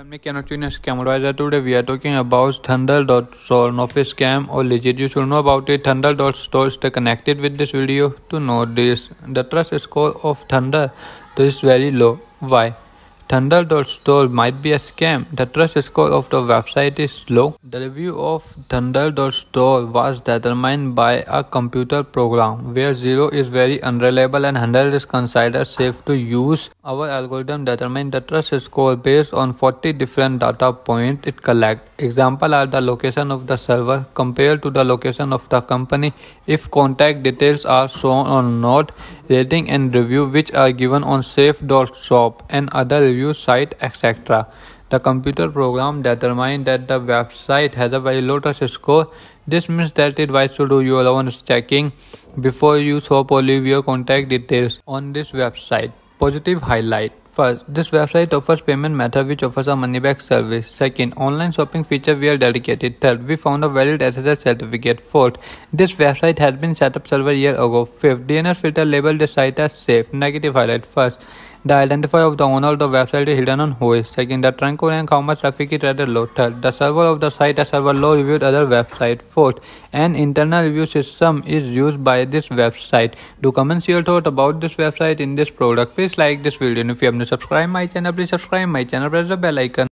family cannot win a scam advisor today we are talking about thunder.store no scam or legit you should know about it thunder.store stay connected with this video to know this the trust score of thunder is very low why Thunder.store might be a scam. The trust score of the website is low. The review of Thunder.store was determined by a computer program where 0 is very unreliable and 100 is considered safe to use. Our algorithm determined the trust score based on 40 different data points it collects. Example are the location of the server compared to the location of the company, if contact details are shown or not, rating and review which are given on safe.shop and other reviews site etc. The computer program determined that the website has a very low trust score. This means that it wise to do your own checking before you shop or leave your contact details on this website. Positive highlight First, this website offers payment method which offers a money back service. Second, online shopping feature we are dedicated. Third, we found a valid SSL certificate. Fourth, this website has been set up several years ago. Fifth, DNS filter labeled the site as safe. Negative highlight. First, the identifier of the owner of the website is hidden on WHOIS. Second, the Tranco rank how much traffic is rather low. Third, the server of the site has server low reviewed other website. Fourth, an internal review system is used by this website. Do comment your thought about this website in this product. Please like this video and if you have not subscribed my channel, please subscribe my channel. Press the bell icon.